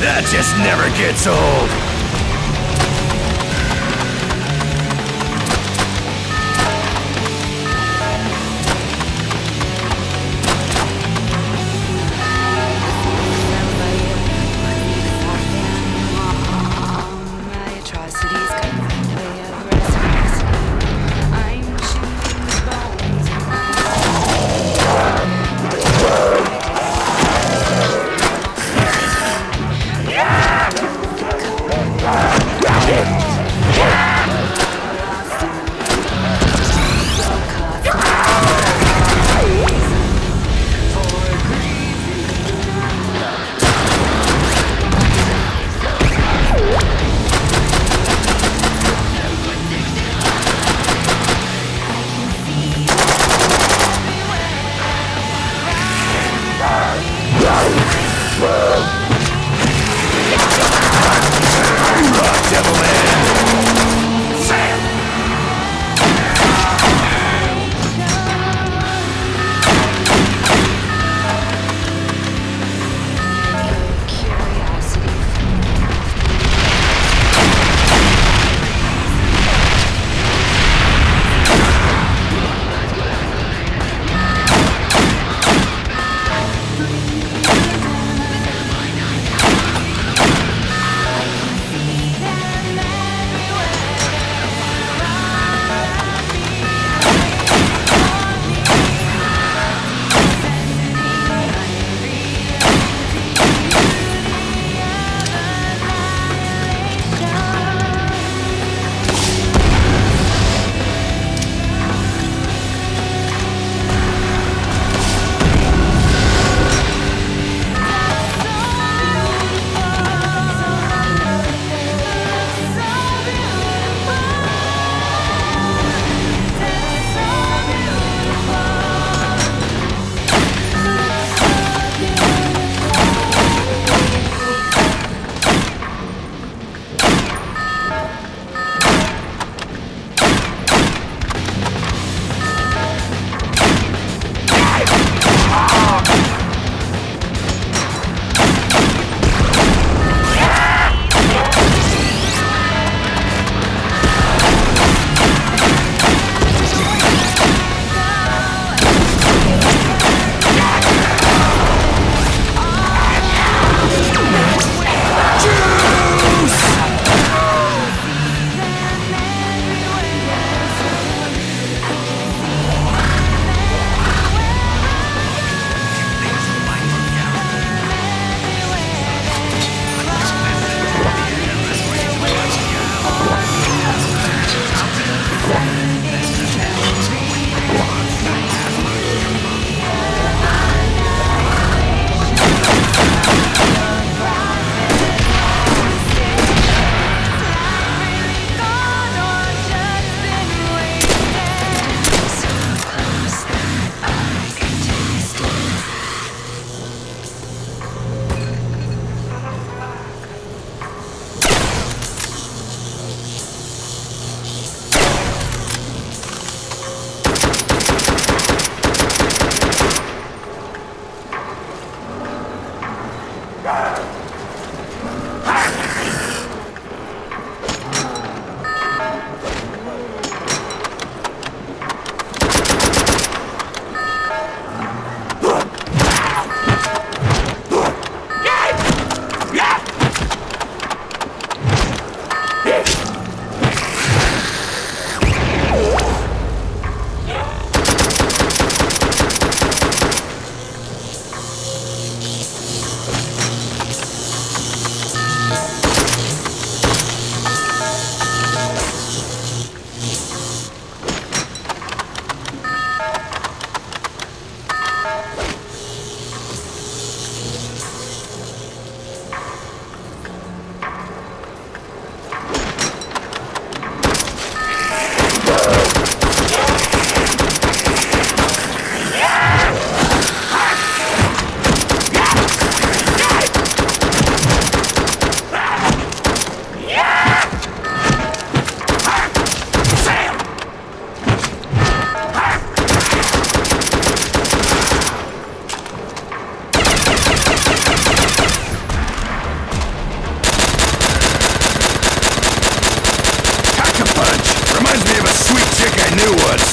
That just never gets old.